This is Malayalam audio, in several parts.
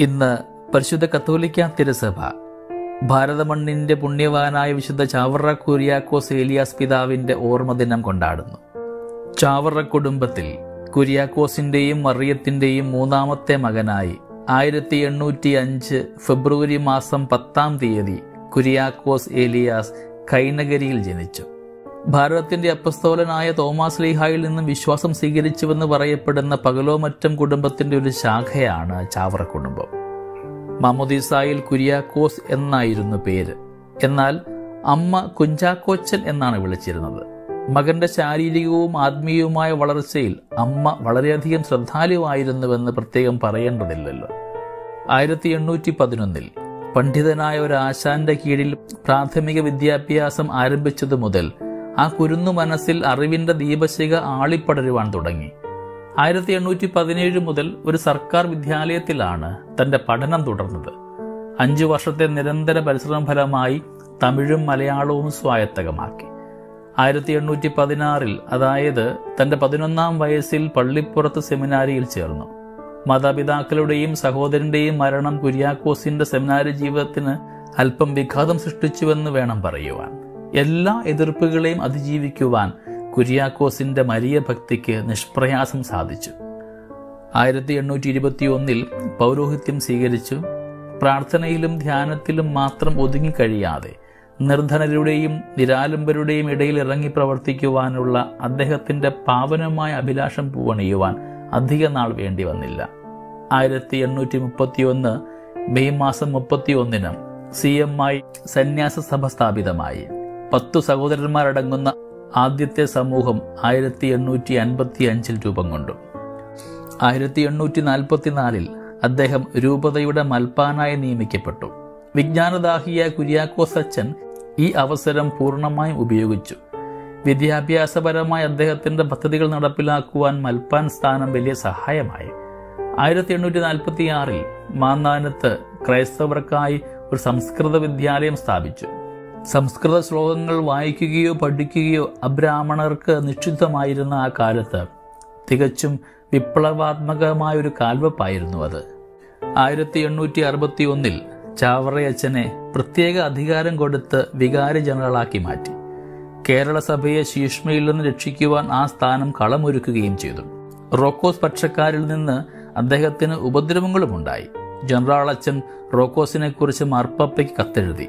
ഇന്ന് പരിശുദ്ധ കത്തോലിക്ക തിരുസഭ. ഭാരതമണ്ണിന്റെ പുണ്യവാനായ വിശുദ്ധ ചാവറ കുര്യാക്കോസ് ഏലിയാസ് പിതാവിന്റെ ഓർമ്മദിനം കൊണ്ടാടുന്നു. ചാവറ കുടുംബത്തിൽ കുര്യാക്കോസിന്റെയും മറിയത്തിന്റെയും മൂന്നാമത്തെ മകനായി ആയിരത്തി എണ്ണൂറ്റി അഞ്ച് ഫെബ്രുവരി മാസം പത്താം തീയതി കുര്യാക്കോസ് ഏലിയാസ് കൈനഗരിയിൽ ജനിച്ചു. ഭാരതത്തിന്റെ അപ്പസ്തോലനായ തോമാസ് ലീഹായിൽ നിന്നും വിശ്വാസം സ്വീകരിച്ചുവെന്ന് പറയപ്പെടുന്ന പകലോമറ്റം കുടുംബത്തിന്റെ ഒരു ശാഖയാണ് ചാവറ കുടുംബം മാമോദീസായിൽ കുര്യാക്കോസ് എന്നായിരുന്നു പേര്. എന്നാൽ അമ്മ കുഞ്ചാക്കോച്ചൻ എന്നാണ് വിളിച്ചിരുന്നത്. മകന്റെ ശാരീരികവും ആത്മീയവുമായ വളർച്ചയിൽ അമ്മ വളരെയധികം ശ്രദ്ധാലുവായിരുന്നുവെന്ന് പ്രത്യേകം പറയേണ്ടതില്ലല്ലോ. ആയിരത്തി എണ്ണൂറ്റി പതിനൊന്നിൽ പണ്ഡിതനായ ഒരു ആശാന്റെ കീഴിൽ പ്രാഥമിക വിദ്യാഭ്യാസം ആരംഭിച്ചതു മുതൽ ആ കുരുന്നു മനസ്സിൽ അറിവിന്റെ ദീപശിക ആളിപ്പടരുവാൻ തുടങ്ങി. ആയിരത്തി എണ്ണൂറ്റി പതിനേഴ് മുതൽ ഒരു സർക്കാർ വിദ്യാലയത്തിലാണ് തന്റെ പഠനം തുടർന്നത്. അഞ്ചു വർഷത്തെ നിരന്തര പരിശ്രമ ഫലമായി തമിഴും മലയാളവും സ്വായത്തകമാക്കി. ആയിരത്തി എണ്ണൂറ്റി പതിനാറിൽ അതായത് തന്റെ പതിനൊന്നാം വയസ്സിൽ പള്ളിപ്പുറത്ത് സെമിനാരിയിൽ ചേർന്നു. മാതാപിതാക്കളുടെയും സഹോദരന്റെയും മരണം കുര്യാക്കോസിന്റെ സെമിനാരി ജീവിതത്തിന് അല്പം വിഘാതം സൃഷ്ടിച്ചുവെന്ന് വേണം പറയുവാൻ. എല്ലാ എതിർപ്പുകളെയും അതിജീവിക്കുവാൻ കുര്യാക്കോസിന്റെ മരിയ ഭക്തിക്ക് നിഷ്പ്രയാസം സാധിച്ചു. ആയിരത്തി എണ്ണൂറ്റി ഇരുപത്തി ഒന്നിൽ പൗരോഹിത്യം സ്വീകരിച്ചു. പ്രാർത്ഥനയിലും ധ്യാനത്തിലും മാത്രം ഒതുങ്ങിക്കഴിയാതെ നിർധനരുടെയും നിരാലംബരുടെയും ഇടയിൽ ഇറങ്ങി പ്രവർത്തിക്കുവാനുള്ള അദ്ദേഹത്തിന്റെ പാവനമായ അഭിലാഷം പൂവണിയുവാൻ അധിക നാൾ വേണ്ടി വന്നില്ല. ആയിരത്തി എണ്ണൂറ്റി മുപ്പത്തി ഒന്ന് മെയ് മാസം മുപ്പത്തി ഒന്നിന് സി എം ഐ സന്യാസ സഭ സ്ഥാപിതമായി. പത്തു സഹോദരന്മാരടങ്ങുന്ന ആദ്യത്തെ സമൂഹം ആയിരത്തി എണ്ണൂറ്റി അൻപത്തി അഞ്ചിൽ രൂപം കൊണ്ടു. ആയിരത്തി എണ്ണൂറ്റി നാൽപ്പത്തിനാലിൽ അദ്ദേഹം രൂപതയുടെ മൽപ്പാനായി നിയമിക്കപ്പെട്ടു. വിജ്ഞാനദാഹിയായ കുര്യാക്കോസ് അച്ഛൻ ഈ അവസരം പൂർണമായും ഉപയോഗിച്ചു. വിദ്യാഭ്യാസപരമായ അദ്ദേഹത്തിന്റെ പദ്ധതികൾ നടപ്പിലാക്കുവാൻ മൽപ്പാൻ സ്ഥാനം വലിയ സഹായമായി. ആയിരത്തി എണ്ണൂറ്റി നാൽപ്പത്തി ആറിൽ മാന്നാനത്ത് ക്രൈസ്തവർക്കായി ഒരു സംസ്കൃത വിദ്യാലയം സ്ഥാപിച്ചു. സംസ്കൃത ശ്ലോകങ്ങൾ വായിക്കുകയോ പഠിക്കുകയോ അബ്രാഹ്മണർക്ക് നിഷിദ്ധമായിരുന്ന ആ കാലത്ത് തികച്ചും വിപ്ലവാത്മകമായ ഒരു കാൽവെപ്പായിരുന്നു അത്. ആയിരത്തി എണ്ണൂറ്റി അറുപത്തി ഒന്നിൽ ചാവറയച്ചനെ പ്രത്യേക അധികാരം കൊടുത്ത് വികാരി ജനറലാക്കി മാറ്റി. കേരള സഭയെ ശീഷ്മയിൽ നിന്ന് രക്ഷിക്കുവാൻ ആ സ്ഥാനം കളമൊരുക്കുകയും ചെയ്തു. റോക്കോസ് പക്ഷക്കാരിൽ നിന്ന് അദ്ദേഹത്തിന് ഉപദ്രവങ്ങളുമുണ്ടായി. ജനറൽ അച്ഛൻ റോക്കോസിനെ കുറിച്ച് മാർപ്പാപ്പയ്ക്ക് കത്തെഴുതി.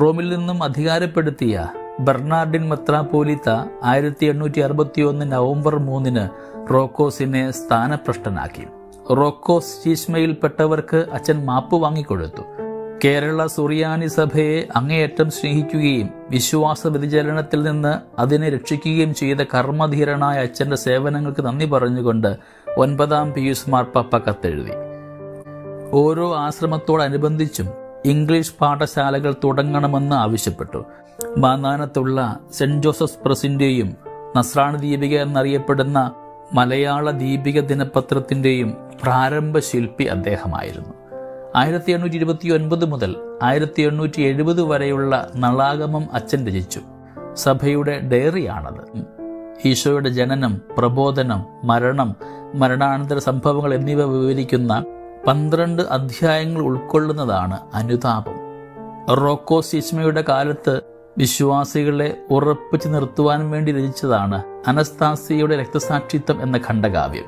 റോമിൽ നിന്നും അധികാരപ്പെടുത്തിയ ബെർണാർഡിൻ മെത്രാപോലിത്ത ആയിരത്തി എണ്ണൂറ്റി അറുപത്തി ഒന്ന് നവംബർ മൂന്നിന് റോക്കോസിനെ സ്ഥാനഭ്രഷ്ടനാക്കി. റോക്കോസ് ചീഷ്മയിൽപ്പെട്ടവർക്ക് അച്ഛൻ മാപ്പ് വാങ്ങിക്കൊടുത്തു. കേരള സുറിയാനി സഭയെ അങ്ങേയറ്റം സ്നേഹിക്കുകയും വിശ്വാസ വ്യതിചലനത്തിൽ നിന്ന് അതിനെ രക്ഷിക്കുകയും ചെയ്ത കർമ്മധീരനായ അച്ഛന്റെ സേവനങ്ങൾക്ക് നന്ദി പറഞ്ഞുകൊണ്ട് ഒൻപതാം പിയൂസ് മാർപ്പാപ്പ കത്തെഴുതി. ഓരോ ആശ്രമത്തോടനുബന്ധിച്ചും ഇംഗ്ലീഷ് പാഠശാലകൾ തുടങ്ങണമെന്ന് ആവശ്യപ്പെട്ടു. മാന്നാനത്തുള്ള സെന്റ് ജോസഫ് പ്രസിന്റെയും നസ്രാണി ദീപിക എന്നറിയപ്പെടുന്ന മലയാള ദീപിക ദിനപത്രത്തിന്റെയും പ്രാരംഭ ശില്പി അദ്ദേഹമായിരുന്നു. ആയിരത്തി എണ്ണൂറ്റി ഇരുപത്തി ഒൻപത് മുതൽ ആയിരത്തി എണ്ണൂറ്റി എഴുപത് വരെയുള്ള നളാഗമം അച്ഛൻ രചിച്ചു. സഭയുടെ ഡയറിയാണത്. ഈശോയുടെ ജനനം പ്രബോധനം മരണം മരണാനന്തര സംഭവങ്ങൾ എന്നിവ വിവരിക്കുന്ന പന്ത്രണ്ട് അധ്യായങ്ങൾ ഉൾക്കൊള്ളുന്നതാണ് അനുതാപം. റോക്കോ സിസ്മയുടെ കാലത്ത് വിശ്വാസികളെ ഉറപ്പിച്ചു നിർത്തുവാൻ വേണ്ടി രചിച്ചതാണ് അനസ്താസിയുടെ രക്തസാക്ഷിത്വം എന്ന ഖണ്ഡകാവ്യം.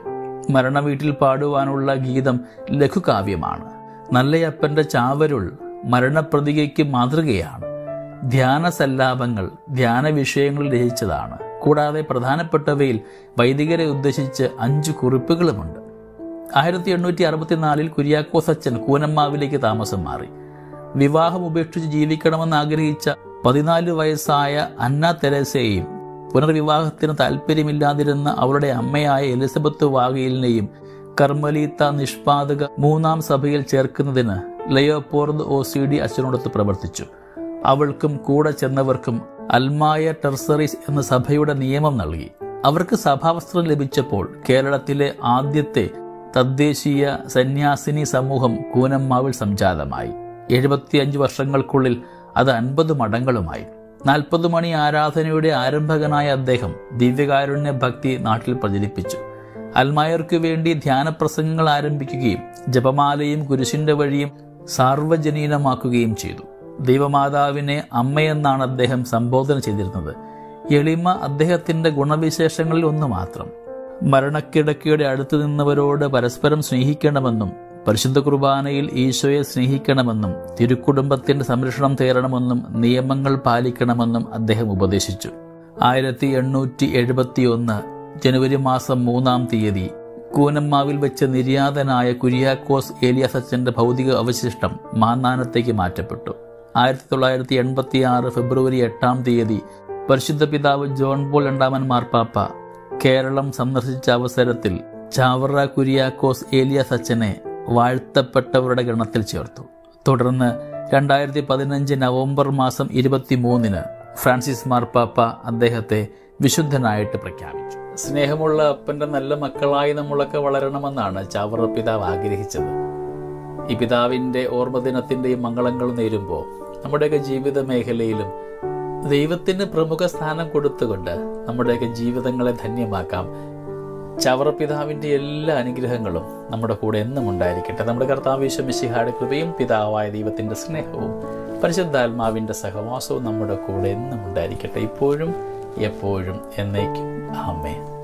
മരണ വീട്ടിൽ പാടുവാനുള്ള ഗീതം ലഘുകാവ്യമാണ്. നല്ലയപ്പന്റെ ചാവരുൾ മരണപ്രതികയ്ക്ക് മാതൃകയാണ്. ധ്യാന സല്ലാപങ്ങൾ ധ്യാന വിഷയങ്ങളിൽ രചിച്ചതാണ്. കൂടാതെ പ്രധാനപ്പെട്ടവയിൽ വൈദികരെ ഉദ്ദേശിച്ച് അഞ്ച് കുറിപ്പുകളുമുണ്ട്. ആയിരത്തി എണ്ണൂറ്റി അറുപത്തിനാലിൽ കുര്യാക്കോസ് അച്ഛൻ കൂനമ്മാവിലേക്ക് താമസം മാറി. വിവാഹം ഉപേക്ഷിച്ച് ജീവിക്കണമെന്ന് ആഗ്രഹിച്ച പതിനാല് വയസ്സായ അന്ന തെരേസയെയും പുനർവിവാഹത്തിന് താല്പര്യമില്ലാതിരുന്ന അവളുടെ അമ്മയായ എലിസബത്ത് വാഗയിലിനെയും കർമ്മലീത്ത നിഷ്പാതക മൂന്നാം സഭയിൽ ചേർക്കുന്നതിന് ലയോപോർദ് ഒ സി ഡി അച്ഛനോടൊത്ത് പ്രവർത്തിച്ചു. അവൾക്കും കൂടെ ചെന്നവർക്കും അൽമായ ടെർസറീസ് എന്ന സഭയുടെ നിയമം നൽകി. അവർക്ക് സഭാവസ്ത്രം ലഭിച്ചപ്പോൾ കേരളത്തിലെ ആദ്യത്തെ തദ്ദേശീയ സന്യാസിനി സമൂഹം കൂനമ്മാവിൽ സംജാതമായി. എഴുപത്തിയഞ്ച് വർഷങ്ങൾക്കുള്ളിൽ അത് അൻപത് മടങ്ങളുമായി നാൽപ്പത് മണി ആരാധനയുടെ ആരംഭകനായ അദ്ദേഹം ദിവ്യകാരുണ്യ ഭക്തി നാട്ടിൽ പ്രചരിപ്പിച്ചു. അൽമായർക്ക് വേണ്ടി ധ്യാനപ്രസംഗങ്ങൾ ആരംഭിക്കുകയും ജപമാലയും കുരിശിന്റെ വഴിയും സാർവജനീനമാക്കുകയും ചെയ്തു. ദൈവമാതാവിനെ അമ്മയെന്നാണ് അദ്ദേഹം സംബോധന ചെയ്തിരുന്നത്. എളിമ അദ്ദേഹത്തിന്റെ ഗുണവിശേഷങ്ങളിൽ ഒന്ന് മാത്രം. മരണക്കിടക്കയുടെ അടുത്ത് നിന്നവരോട് പരസ്പരം സ്നേഹിക്കണമെന്നും പരിശുദ്ധ കുർബാനയിൽ ഈശോയെ സ്നേഹിക്കണമെന്നും തിരുക്കുടുംബത്തിന്റെ സംരക്ഷണം തേടണമെന്നും നിയമങ്ങൾ പാലിക്കണമെന്നും അദ്ദേഹം ഉപദേശിച്ചു. ആയിരത്തി എണ്ണൂറ്റി എഴുപത്തി ഒന്ന് ജനുവരി മാസം മൂന്നാം തീയതി കൂനമ്മാവിൽ വെച്ച് നിര്യാതനായ കുര്യാക്കോസ് ഏലിയാസച്ചന്റെ ഭൗതിക അവശിഷ്ടം മാന്നാനത്തേക്ക് മാറ്റപ്പെട്ടു. ആയിരത്തി തൊള്ളായിരത്തി എൺപത്തി ആറ് ഫെബ്രുവരി എട്ടാം തീയതി പരിശുദ്ധ പിതാവ് ജോൺ പോൾ രണ്ടാമൻ മാർപ്പാപ്പ കേരളം സന്ദർശിച്ച അവസരത്തിൽ ചാവറ കുര്യാക്കോസ് ഏലിയ സച്ചനെ വാഴ്ത്തപ്പെട്ടവരുടെ ഗണത്തിൽ ചേർത്തു. തുടർന്ന് രണ്ടായിരത്തി പതിനഞ്ച് നവംബർ മാസം ഇരുപത്തി മൂന്നിന് ഫ്രാൻസിസ് മാർപ്പാപ്പ അദ്ദേഹത്തെ വിശുദ്ധനായിട്ട് പ്രഖ്യാപിച്ചു. സ്നേഹമുള്ള അപ്പന്റെ നല്ല മക്കളായി നമ്മളൊക്കെ വളരണമെന്നാണ് ചാവറ പിതാവ് ആഗ്രഹിച്ചത്. ഈ പിതാവിന്റെ ഓർമ്മദിനത്തിന്റെയും മംഗളങ്ങൾ നേരുമ്പോൾ നമ്മുടെയൊക്കെ ജീവിത മേഖലയിലും ദൈവത്തിന് പ്രമുഖ സ്ഥാനം കൊടുത്തുകൊണ്ട് നമ്മുടെയൊക്കെ ജീവിതങ്ങളെ ധന്യമാക്കാം. ചവറപിതാവിന്റെ എല്ലാ അനുഗ്രഹങ്ങളും നമ്മുടെ കൂടെ എന്നും ഉണ്ടായിരിക്കട്ടെ. നമ്മുടെ കർത്താവേശ മിശിഹായുടെ കൃപയും പിതാവായ ദൈവത്തിന്റെ സ്നേഹവും പരിശുദ്ധാത്മാവിന്റെ സഹവാസവും നമ്മുടെ കൂടെ എന്നും ഉണ്ടായിരിക്കട്ടെ. ഇപ്പോഴും എപ്പോഴും എന്നേക്കും. ആമേൻ.